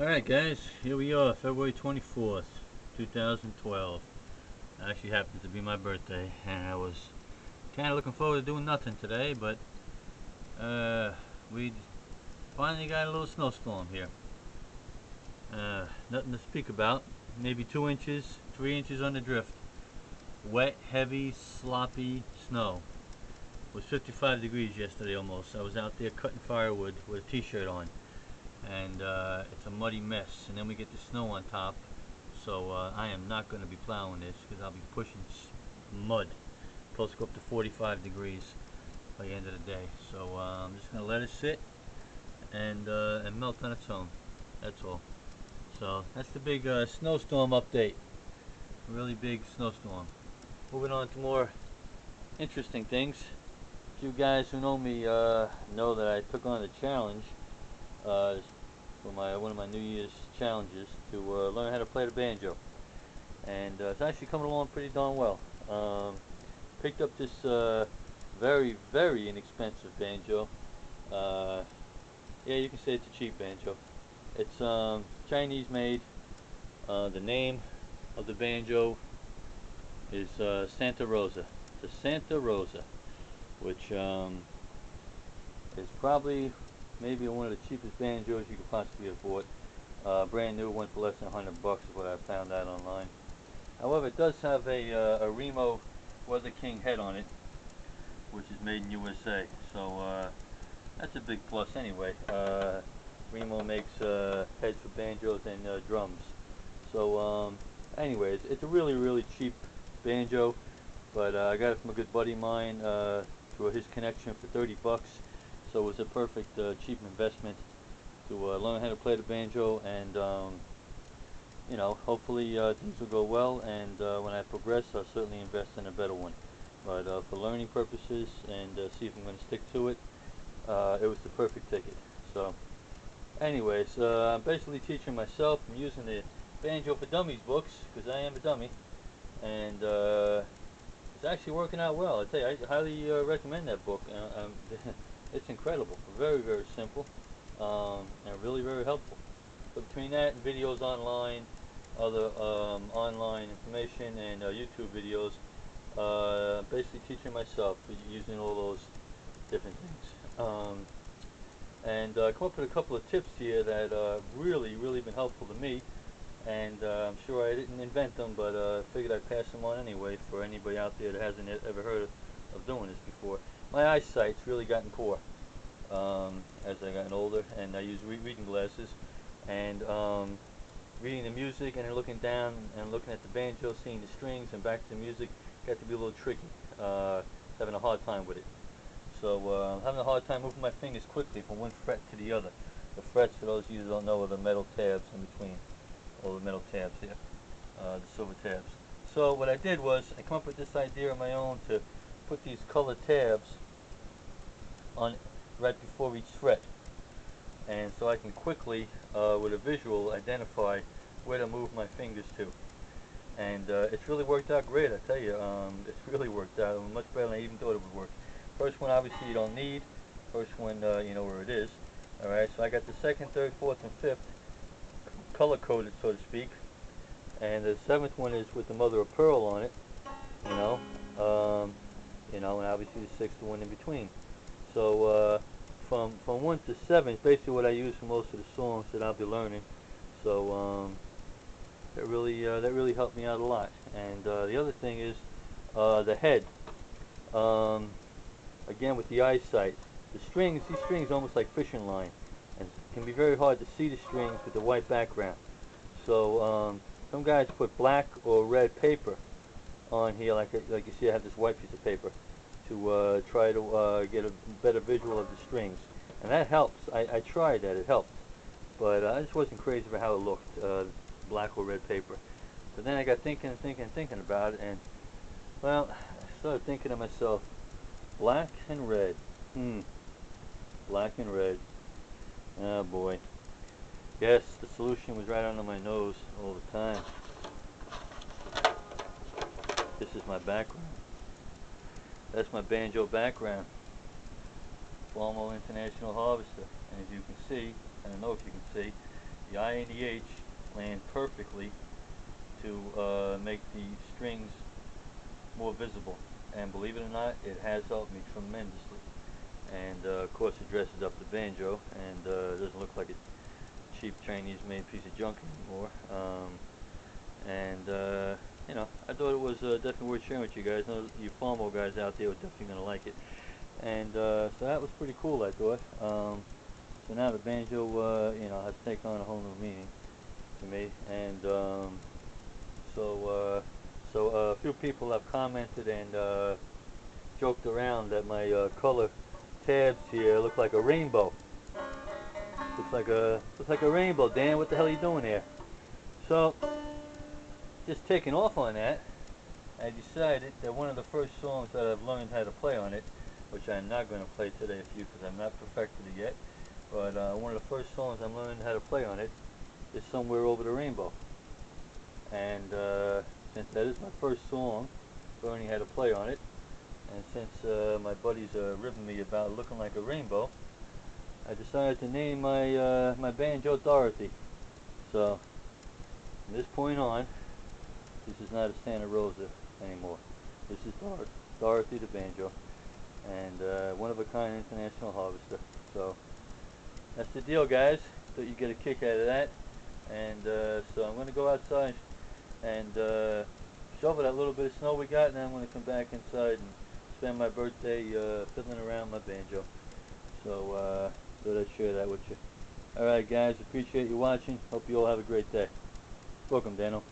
Alright guys, here we are, February 24th, 2012. Actually happens to be my birthday, and I was kind of looking forward to doing nothing today, but uh, we finally got a little snowstorm here. Uh, nothing to speak about, maybe two inches, three inches on the drift. Wet, heavy, sloppy snow. It was 55 degrees yesterday almost. I was out there cutting firewood with a t-shirt on and uh, it's a muddy mess and then we get the snow on top. So uh, I am not going to be plowing this because I'll be pushing mud supposed to go up to 45 degrees by the end of the day. So uh, I'm just going to let it sit and uh, and melt on its own. That's all. So that's the big uh, snowstorm update. Really big snowstorm. Moving on to more interesting things. You guys who know me uh, know that I took on the challenge uh, for my one of my New Year's challenges to uh, learn how to play the banjo, and uh, it's actually coming along pretty darn well. Um, picked up this uh, very very inexpensive banjo. Uh, yeah, you can say it's a cheap banjo. It's um, Chinese made. Uh, the name of the banjo is Santa Rosa. The Santa Rosa, which um, is probably maybe one of the cheapest banjos you could possibly afford. Uh, brand new one for less than 100 bucks is what I found out online. However, it does have a, uh, a Remo Weather King head on it, which is made in USA. So uh, that's a big plus anyway. Uh, Remo makes uh, heads for banjos and uh, drums. So um, anyways, it's a really, really cheap banjo, but I got it from a good buddy of mine through his connection for 30 bucks. So it was a perfect uh, cheap investment to uh, learn how to play the banjo and um, you know hopefully uh, things will go well and uh, when I progress I'll certainly invest in a better one. But uh, for learning purposes and uh, see if I'm going to stick to it it was the perfect ticket. So anyways I'm basically teaching myself. I'm using the Banjo for Dummies books because I am a dummy. And it's actually working out well. I tell you I highly recommend that book. Um, it's incredible. Very, very simple um, and really very helpful. So between that and videos online, other um, online information and uh, YouTube videos, uh, basically teaching myself using all those different things. Um, and uh, come up with a couple of tips here that uh, really, really been helpful to me. And uh, I'm sure I didn't invent them, but uh, figured I'd pass them on anyway for anybody out there that hasn't ever heard of doing this before my eyesight's really gotten poor um, as I've gotten older and I use re reading glasses and um, reading the music and looking down and looking at the banjo, seeing the strings and back to the music got to be a little tricky. Uh, having a hard time with it. So uh, having a hard time moving my fingers quickly from one fret to the other. The frets, for those of you who don't know, are the metal tabs in between. All the metal tabs here, uh, the silver tabs. So what I did was I come up with this idea on my own to put these color tabs on right before each fret and so I can quickly uh, with a visual identify where to move my fingers to. And uh, it's really worked out great I tell you um, it's really worked out much better than I even thought it would work. First one obviously you don't need first one uh, you know where it is. Alright so I got the second third fourth and fifth color coded so to speak. And the seventh one is with the mother of pearl on it you know um, you know, and obviously the sixth one in between. So uh, from from one to seven is basically what I use for most of the songs that I'll be learning. So um, that really uh, that really helped me out a lot. And uh, the other thing is uh, the head. Um, again with the eyesight, the strings these strings almost like fishing line, and can be very hard to see the strings with the white background. So um, some guys put black or red paper on here, like like you see, I have this white piece of paper to uh, try to uh, get a better visual of the strings, and that helps. I, I tried that; it helped, but uh, I just wasn't crazy about how it looked, uh, black or red paper. But then I got thinking, and thinking, and thinking about it, and well, I started thinking to myself, black and red. Hmm. Black and red. Oh boy. Yes, the solution was right under my nose all the time. This is my background. That's my banjo background. Farmall International Harvester. And as you can see, I don't know if you can see, the I and the H land perfectly to uh, make the strings more visible. And believe it or not, it has helped me tremendously. And uh, of course, it dresses up the banjo and uh, doesn't look like a cheap Chinese-made piece of junk anymore. Um, and uh, you know, I thought it was uh, definitely worth sharing with you guys. I know you Farmall guys out there are definitely gonna like it. And uh, so that was pretty cool, I thought. Um, so now the banjo, uh, you know, has taken on a whole new meaning to me. And um, so, uh, so uh, a few people have commented and uh, joked around that my color tabs here look like a rainbow. Looks like a looks like a rainbow, Dan. What the hell are you doing here? So, just taking off on that, I decided that one of the first songs that I've learned how to play on it, which I'm not going to play today for you because I'm not perfected it yet, but uh, one of the first songs I'm learning how to play on it is Somewhere Over the Rainbow. And uh, since that is my first song, learning how to play on it, and since uh, my buddies are ribbing me about looking like a rainbow, I decided to name my uh, my banjo Dorothy. So, from this point on, this is not a Santa Rosa anymore. This is Dor Dorothy the banjo, and uh, one of a kind international harvester. So, that's the deal, guys. Thought you'd get a kick out of that. And uh, so I'm going to go outside and uh, shovel that little bit of snow we got, and then I'm going to come back inside and spend my birthday uh, fiddling around my banjo. So uh, thought I'd share that with you. Alright guys, appreciate you watching. Hope you all have a great day. Welcome Daniel.